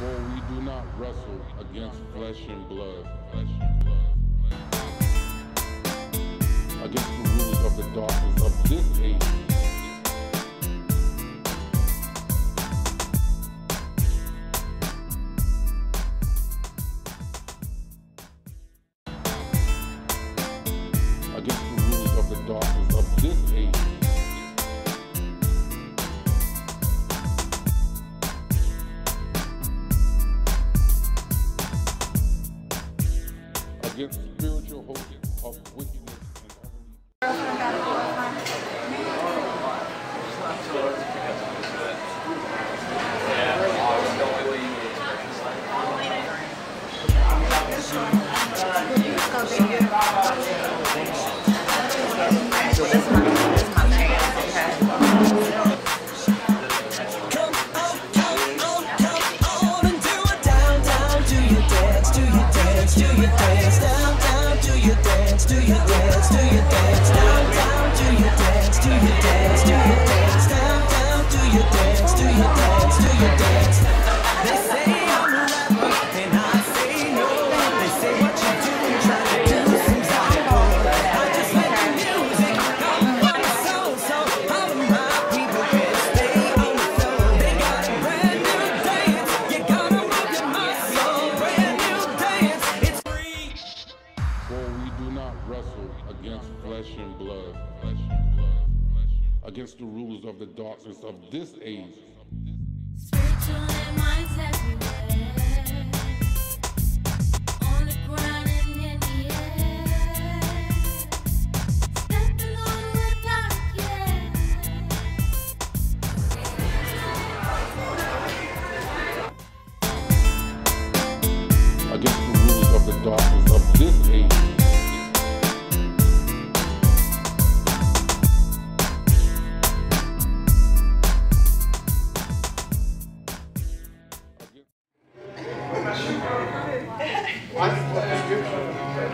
For we do not wrestle against flesh and blood. Against the rulers of the darkness of this age. against spiritual hosts of wickedness. And do your dance, do your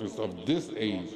of this age.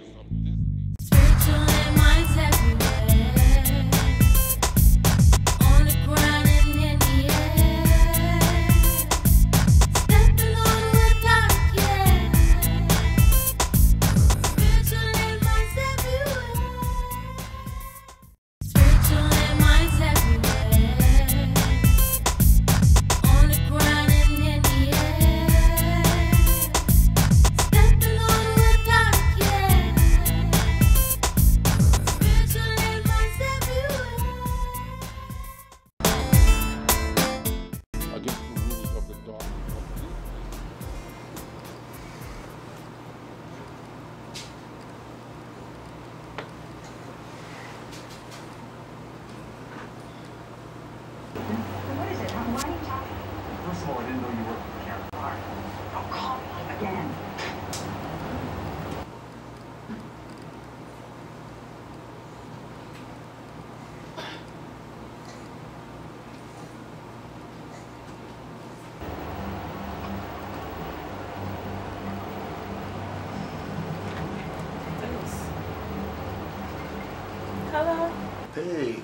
Russell. I didn't know you worked for Karen Clark. Now call me again. Hello. Hey.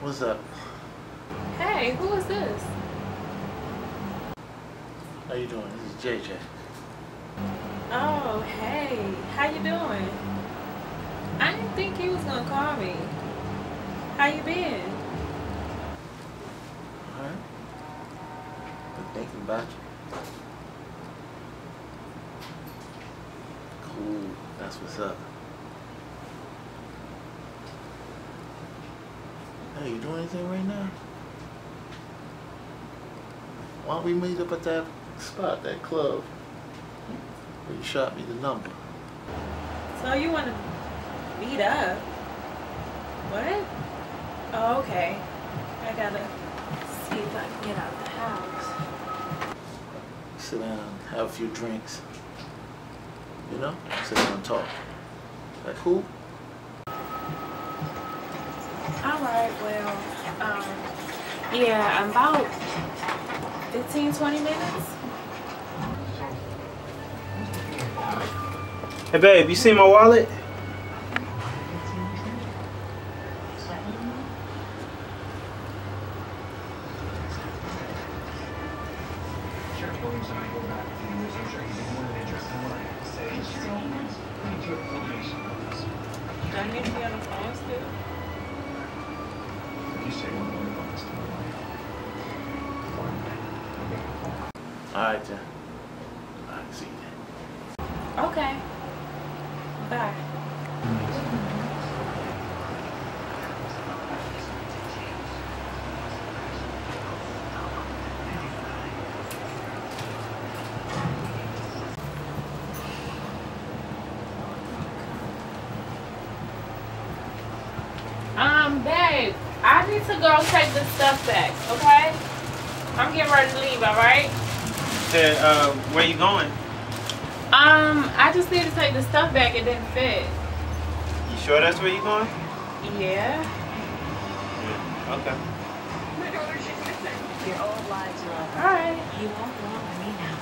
What's up? Hey, who is this? JJ. Oh, hey. How you doing? I didn't think you was gonna call me. How you been? Alright. Been thinking about you. Cool. That's what's up. Hey, you doing anything right now? Why don't we meet up at that spot, that club? Where you shot me the number. So you wanna meet up? What? Oh, okay. I gotta see if I can get out of the house. Sit down, have a few drinks. You know? Sit down and talk. That cool? Alright, well, um, yeah, about 15, 20 minutes. Hey babe, you see my wallet? Do I need to be on the phone still? Alright then. Alright, see you then. Okay. Bye. Um, babe, I need to go take this stuff back, okay? I'm getting ready to leave, alright? Said, uh, where you going? Um, I just need to take the stuff back. It didn't fit. You sure that's where you're going? Yeah. Okay. Your old lives are over. All right. You won't belong to me now.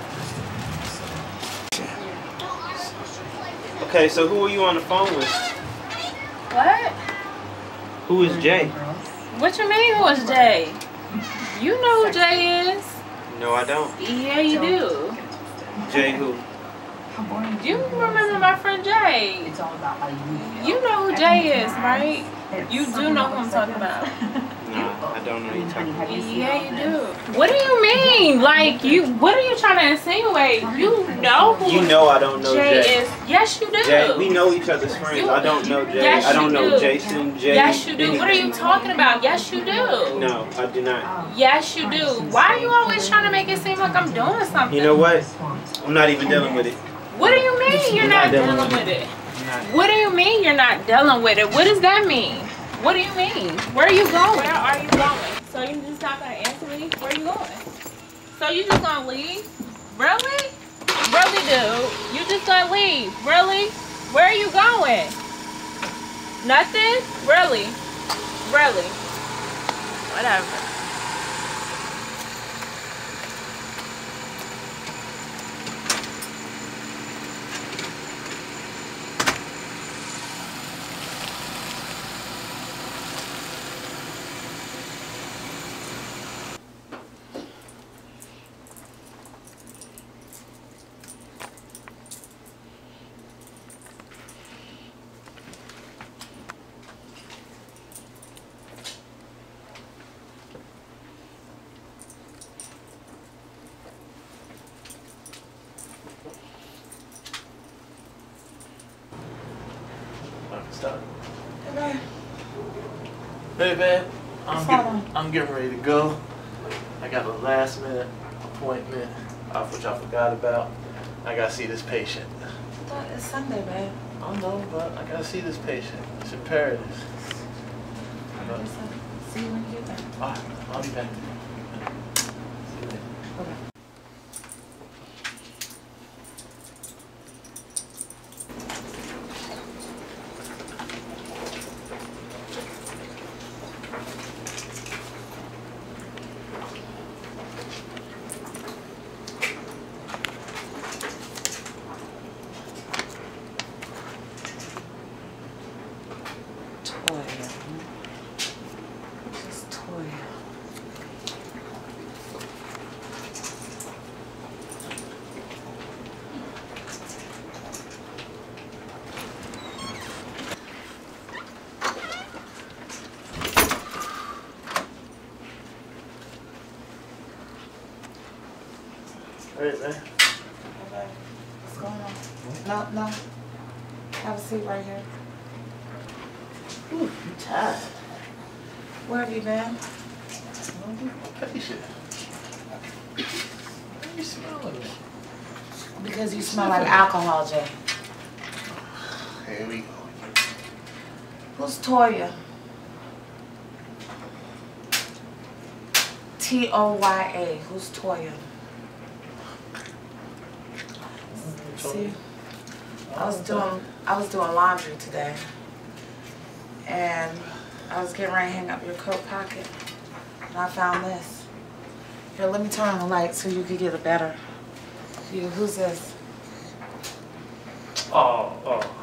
Okay, so who are you on the phone with? What? Who is Jay? What you mean? Who is Jay? You know who Jay is? No, I don't. Yeah, you do. Jay who? How boring. You remember my friend Jay? It's all about how you You know who Jay is, right? You do know who I'm talking about. No, I don't know who you're talking about. Yeah, you do. What do you mean? Like you? What are you trying to insinuate? You know who You know I don't know Jay, Jay. is? Yes, you do. Jay, we know each other's friends. I don't know Jay. Yes, I don't you know do. Jason, Jay. Yes, you do. What are you talking about? Yes, you do. No, I do not. Yes, you do. Why are you always trying to make it seem like I'm doing something? You know what? I'm not even dealing with it. What do you mean you're not not dealing dealing with with it? What do you mean you're not dealing with it? What does that mean? What do you mean? Where are you going? Where are you going? So you just not gonna answer me? Where are you going? So you just gonna leave? Really? Really, dude? You just gonna leave? Really? Where are you going? Nothing? Really? Really? Whatever. Hey, babe. I'm, get, I'm getting ready to go. I got a last minute appointment, uh, which I forgot about. I gotta see this patient. It's Sunday, babe. I know, but I gotta see this patient. It's imperative. But, See you when you get there. alright, I'll be back. No, no. Have a seat right here. Ooh, you tired. Where have you been? Patient. Why are you smelling me? Because you smell like alcohol, Jay. Here we go. Who's Toya? T O Y A. Who's Toya? See, I was doing I was doing laundry today, and I was getting ready to hang up your coat pocket, and I found this. Here, let me turn on the light so you can get a better view. Who's this? Oh, oh.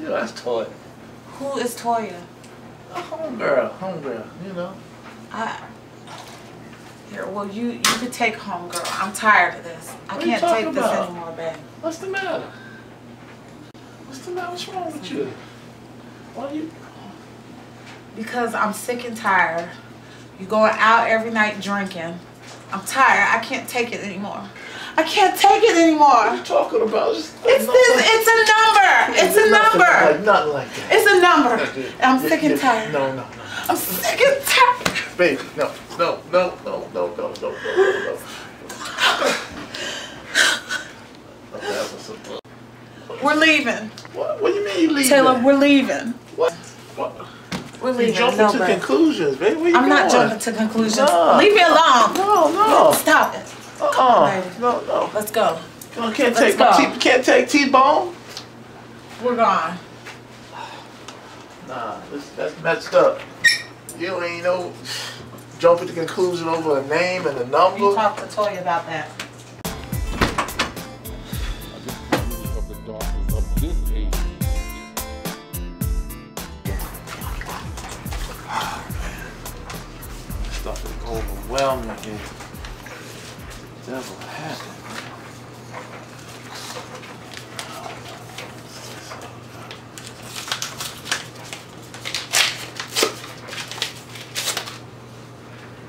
Yeah, that's toy. Who is Toya? A homegirl, homegirl, you know. I here. Well, you you could take home, girl. I'm tired of this. I What are you can't talking take this about? anymore, babe. What's the matter? What's? What's wrong with you? Why you? Because I'm sick and tired. You going out every night drinking. I'm tired. I can't take it anymore. I can't take it What are anymore. you talking about? Just, It's this. It's a number. It's a nothing number. Like, nothing like that. It's a number. And I'm sick and tired. No, no, no. I'm sick and tired. Baby, no, no, no, no, no, no, no, no, no, no. Oh, that was a- We're leaving. What, what do you mean you leaving? Taylor, we're leaving. What? What? We're leaving. You leaving. jumping No, to babe. conclusions, baby. Where you I'm not jumping to conclusions. No. Leave me alone. No, no. Stop it. Uh-uh. baby. No, no. Let's go. No, can't Let's take go. T- can't take T-bone. We're gone. Nah, this, that's messed up. You ain't no jumping to conclusion over a name and a number. You number. talk to Toya about that.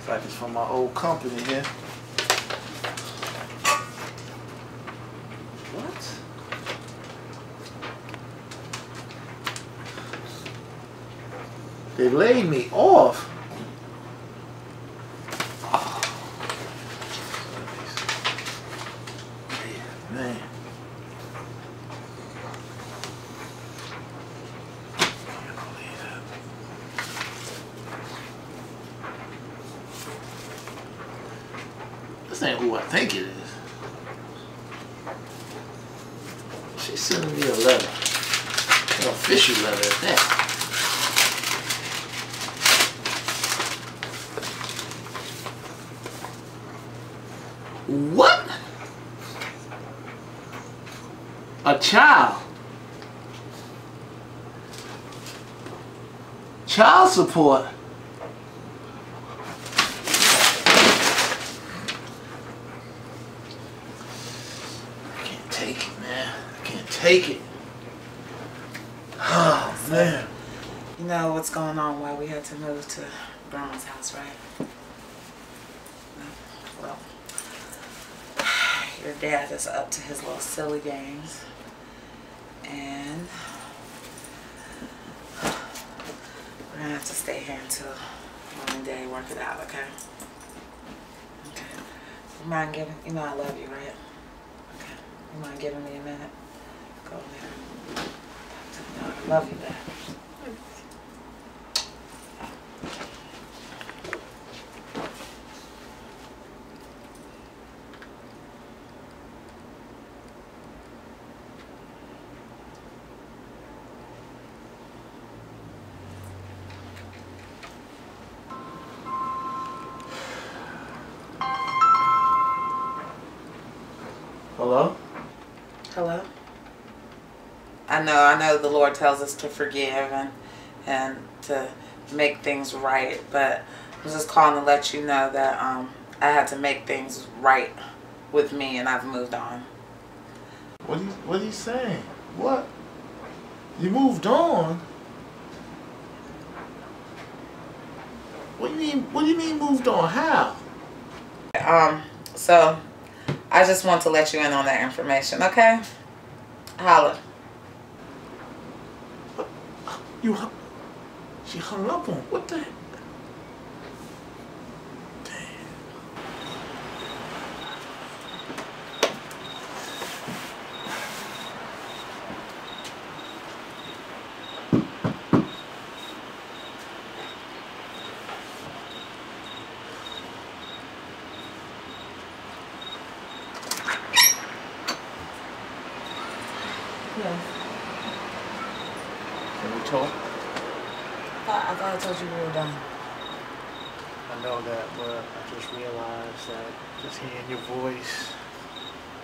It's like it's from my old company here. What? They laid me off. Man. Can't believe that. This ain't who I think it is. She's sending me a letter. An official letter at that. What? A child. Child support. I can't take it, man. I can't take it. Oh, man. You know what's going on why we had to move to Grandma's house, right? Well, your dad is up to his little silly games. And we're gonna have to stay here until mom and daddy work it out, okay? Okay. You mind giving, you know I love you, right? You mind giving me a minute? Go there. Love you, Dad. Know, I know the Lord tells us to forgive and and to make things right, but I'm just calling to let you know that um I had to make things right with me and I've moved on. What are you what are you saying? What? You moved on? What do you mean what do you mean moved on? How? Um so I just want to let you in on that information, okay? Holla. You have, she hung up on what the? heck? I told you we were done. I know that, but I just realized that just hearing your voice,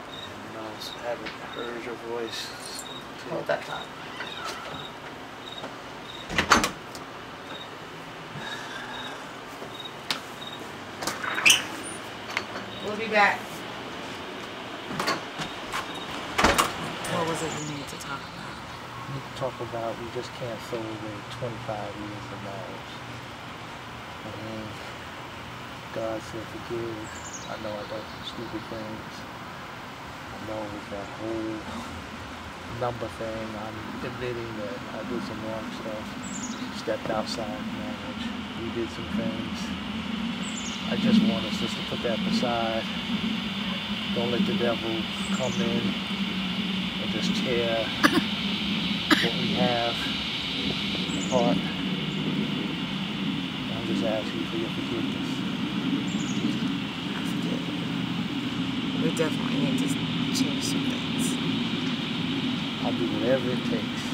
and um, you know, s- haven't heard your voice. Hold that thought. We'll be back. What was it we needed to talk about? To talk about we just can't throw away 25 years of marriage. I mean, God said forgive. I know I done some stupid things. I know it was that whole number thing. I'm admitting that I did some wrong stuff. Stepped outside marriage. We did some things. I just want us just to put that aside. Don't let the devil come in and just tear what we have apart. I'm just asking for your forgiveness. We definitely need to change some things. I'll do whatever it takes.